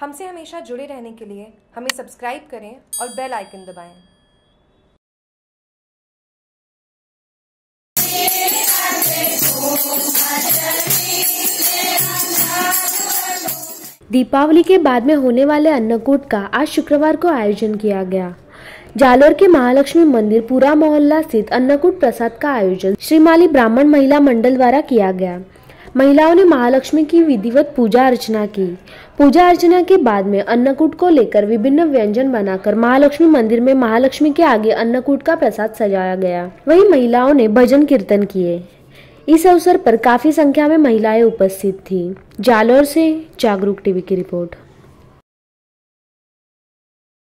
हमसे हमेशा जुड़े रहने के लिए हमें सब्सक्राइब करें और बेल आइकन दबाएँ। दीपावली के बाद में होने वाले अन्नकूट का आज शुक्रवार को आयोजन किया गया जालोर के महालक्ष्मी मंदिर पूरा मोहल्ला स्थित अन्नकूट प्रसाद का आयोजन श्रीमाली ब्राह्मण महिला मंडल द्वारा किया गया महिलाओं ने महालक्ष्मी की विधिवत पूजा अर्चना की। पूजा अर्चना के बाद में अन्नकूट को लेकर विभिन्न व्यंजन बनाकर महालक्ष्मी मंदिर में महालक्ष्मी के आगे अन्नकूट का प्रसाद सजाया गया। वही महिलाओं ने भजन कीर्तन किए। इस अवसर पर काफ़ी संख्या में महिलाएँ उपस्थित थी। जालोर से जागरूक टीवी की रिपोर्ट।